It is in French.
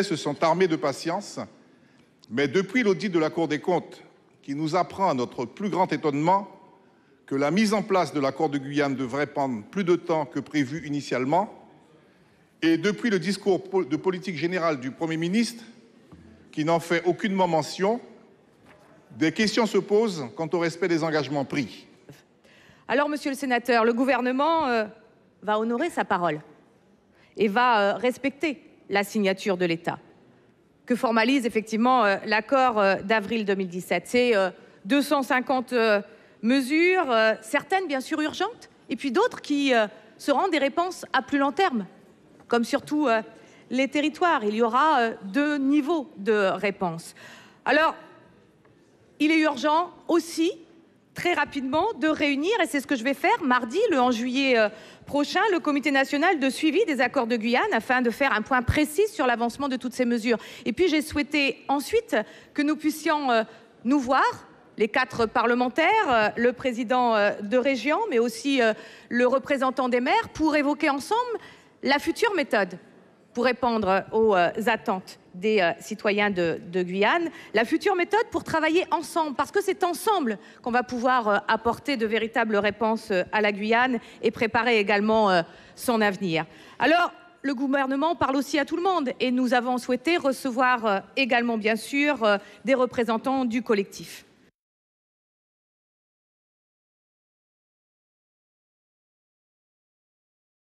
se sont armés de patience, mais depuis l'audit de la Cour des comptes, qui nous apprend à notre plus grand étonnement que la mise en place de l'accord de Guyane devrait prendre plus de temps que prévu initialement, et depuis le discours de politique générale du Premier ministre, qui n'en fait aucunement mention, des questions se posent quant au respect des engagements pris. Alors, monsieur le sénateur, le gouvernement euh, va honorer sa parole et va euh, respecter la signature de l'État que formalise effectivement euh, l'accord d'avril 2017. C'est 250 mesures, certaines bien sûr urgentes, et puis d'autres qui seront des réponses à plus long terme, comme surtout les territoires. Il y aura deux niveaux de réponse. Alors, il est urgent aussi très rapidement de réunir, et c'est ce que je vais faire mardi, le 11 juillet euh, prochain, le comité national de suivi des accords de Guyane afin de faire un point précis sur l'avancement de toutes ces mesures. Et puis j'ai souhaité ensuite que nous puissions euh, nous voir, les quatre parlementaires, euh, le président de région, mais aussi le représentant des maires, pour évoquer ensemble la future méthode pour répondre aux attentes des euh, citoyens de, Guyane, la future méthode pour travailler ensemble, parce que c'est ensemble qu'on va pouvoir euh, apporter de véritables réponses euh, à la Guyane et préparer également son avenir. Alors, le gouvernement parle aussi à tout le monde et nous avons souhaité recevoir également, bien sûr, des représentants du collectif.